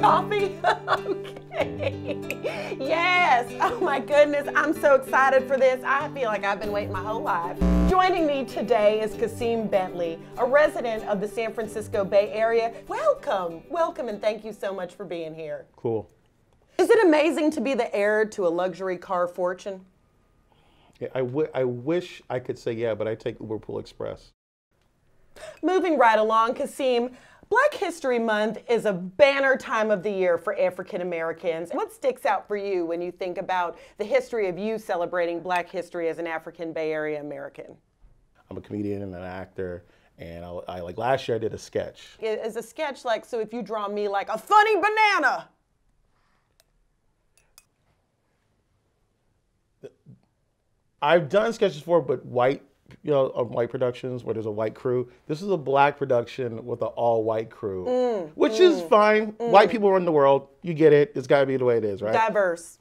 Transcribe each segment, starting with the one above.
Coffee? okay. Yes. Oh my goodness. I'm so excited for this. I feel like I've been waiting my whole life. Joining me today is Kaseem Bentley, a resident of the San Francisco Bay Area. Welcome. Welcome and thank you so much for being here. Cool. Is it amazing to be the heir to a luxury car fortune? Yeah, I, w- I wish I could say yeah, but I take Uber Pool Express. Moving right along, Kaseem, Black History Month is a banner time of the year for African Americans. What sticks out for you when you think about the history of you celebrating Black history as an African Bay Area American? I'm a comedian and an actor, and I, I like last year I did a sketch. Is a sketch like so if you draw me like a funny banana? I've done sketches before, but white, you know, of white productions where there's a white crew. This is a black production with an all-white crew, Mm, which is fine. White people run the world. You get it. It's got to be the way it is, right? Diverse.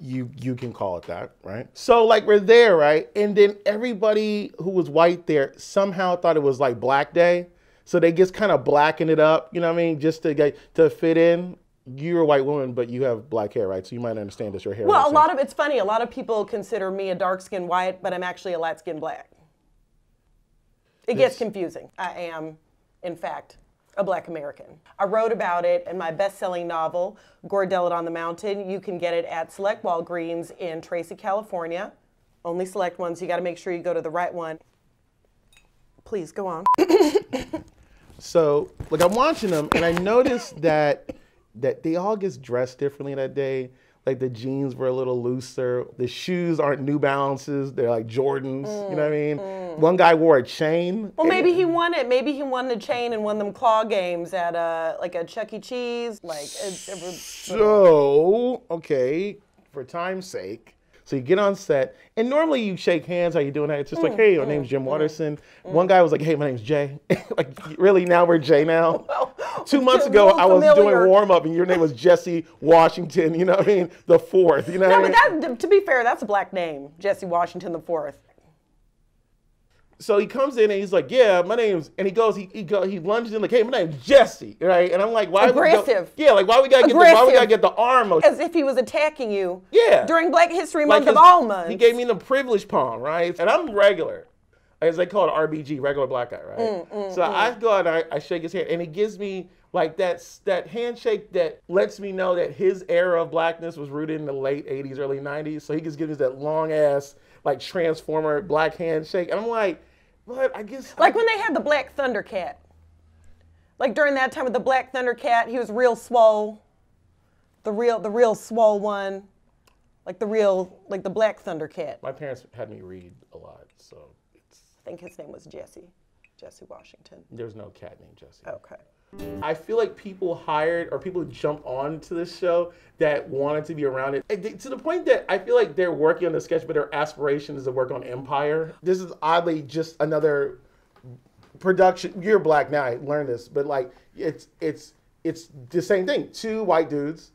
you you can call it that, right? So like we're there, right? And then everybody who was white there somehow thought it was like Black Day, so they just kind of blacken it up, you know what I mean, just to get to fit in. You're a white woman, but you have black hair, right? So you might understand this. Your hair. Well, a makes lot of it's funny. A lot of people consider me a dark skinned white, but I'm actually a light skinned black. It gets confusing. I am, in fact, a black American. I wrote about it in my best selling novel, Gordellet on the Mountain. You can get it at select Walgreens in Tracy, California. Only select ones. You got to make sure you go to the right one. Please go on. So, like, I'm watching them, and I noticed that that they all get dressed differently that day. Like the jeans were a little looser. The shoes aren't New Balances; they're like Jordans. you know what I mean? Mm, mm. Mm. One guy wore a chain. Well, maybe he won it. Maybe he won the chain and won them claw games at a like a Chuck E. Cheese. Like uh, was, So, okay, for time's sake. So you get on set, and normally you shake hands. How you doing? It's just Mm, like, hey, my mm, name's Jim mm, Watterson. One guy was like, hey, my name's Jay. like, really? Now we're Jay now? Two months ago, I was familiar. doing warm up, and your name was Jesse Washington. You know what I mean? The fourth. You know No, what I but mean? that, to be fair, that's a black name, Jesse Washington the Fourth. So he comes in and he's like, "Yeah, my name's," and he goes, he he go, he lunges in like, "Hey, my name's Jesse," right? And I'm like, "Why?" we go- Aggressive. yeah, like why we gotta get the, why we Aggressive. gotta get the arm? motion? As if he was attacking you. Yeah. During Black History Like Month of all months. He gave me the privilege palm, right? And I'm regular, as they call it, RBG, regular black guy, right? Mm, so I go out and I, I shake his hand, and he gives me like that that handshake that lets me know that his era of blackness was rooted in the late '80s, early '90s. So he just gives me that long ass like transformer black handshake, and I'm like, but I guess like I, when they had the Black Thundercat. Like during that time with the Black Thundercat, he was real swole. The real, the real swole one. Like the real, like the Black Thundercat. my parents had me read a lot, so it's I think his name was Jesse. Jesse Washington. there's no cat named Jesse. Okay. I feel like people hired or people jumped on to this show that wanted to be around it And to the point that I feel like they're working on the sketch, but their aspiration is to work on Empire. This is oddly just another production. You're black now, I learned this, but like it's it's it's the same thing. Two white dudes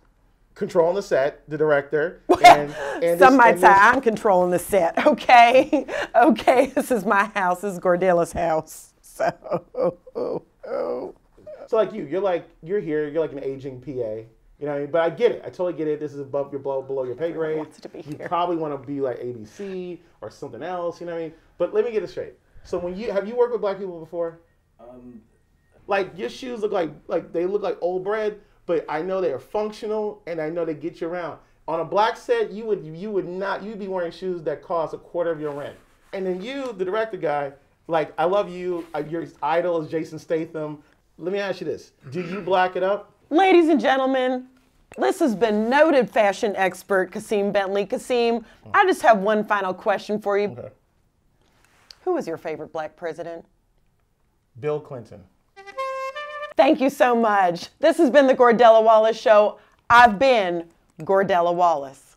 controlling the set, the director, and, and Some this- might say I'm controlling the set. Okay, okay. This is my house. This is Gordella's house. So, oh, oh. So like you, you're like you're here. You're like an aging PA. You know, what I mean? but I get it. I totally get it. This is above your below, below your pay grade. wants to be you here. probably want to be like ABC or something else. You know what I mean? But let me get it straight. So when you have you worked with black people before? Um, Like your shoes look like like they look like old bread, but I know they are functional and I know they get you around. On a black set, you would you would not you'd be wearing shoes that cost a quarter of your rent. And then you, the director guy, like I love you. uh, Your idol is Jason Statham. Let me ask you this: Do you black it up? ladies and gentlemen, this has been noted fashion expert Kaseem Bentley. Kaseem, I just have one final question for you. Okay. Who was your favorite black president? Bill Clinton. Thank you so much. This has been the Gordella Wallace Show. I've been Gordella Wallace.